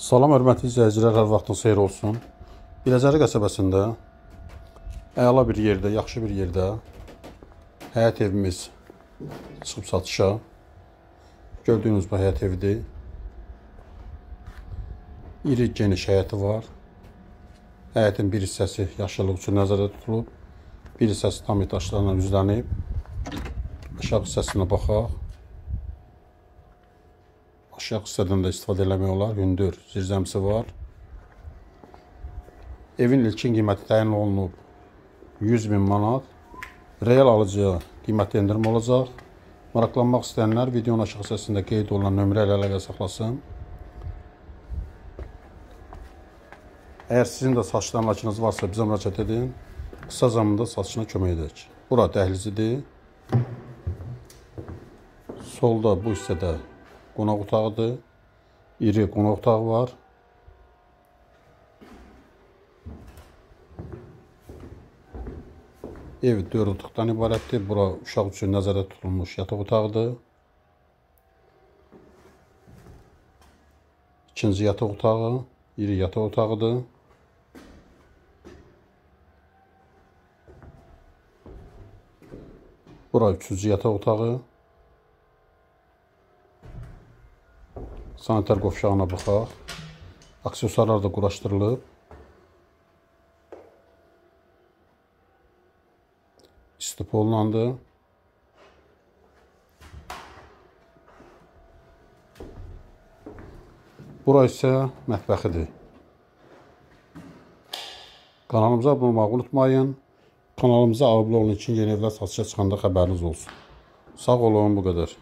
Salam hörmətli izləyicilər, hər vaxtınız xeyir olsun. Biləcəri qəsəbəsində əla bir yerdə, yaxşı bir yerdə həyət evimiz çıxıb satışa. Gördüyünüz bu həyət evidir. İri geniş həyəti var. Həyətin bir hissəsi yaşıllıq üçün nəzərdə tutulub. Bir hissəsi tam etaşlarla üzlənib. Aşağı hissəsinə baxaq. Aşağı hissədən də istifadə eləmək olar. Hündür zirzəmisi var. Evin ilkin qiyməti təyin olunub 100 min manat. Real alıcıya qiymətli endirim olacaq. Maraqlanmaq istəyənlər videonun aşağı hissəsində qeyd olunan nömrə ilə əlaqə saxlasın. Əgər sizin də saçlı əmlakınız varsa bizə müraciət edin. Qısa zamanda satışına kömək edək. Bura dəhlizidir. Solda bu hissədə qonaq otağıdır. İri qonaq otağı var. Ev 4 otaqdan ibarətdir. Bura uşaq üçün nəzərdə tutulmuş yataq otağıdır. İkinci yataq otağı, iri yataq otağıdır. Bura üçüncü yataq otağı. Sanitar qovşağına baxaq. Aksesuarlar da quraşdırılıb. İstipollandı. Bura isə mətbəxidir. Kanalımıza abunə olmağı unutmayın. Kanalımıza abunə olun için yeni evlər satışa çıxanda xəbəriniz olsun. Sağ olun, bu qədər.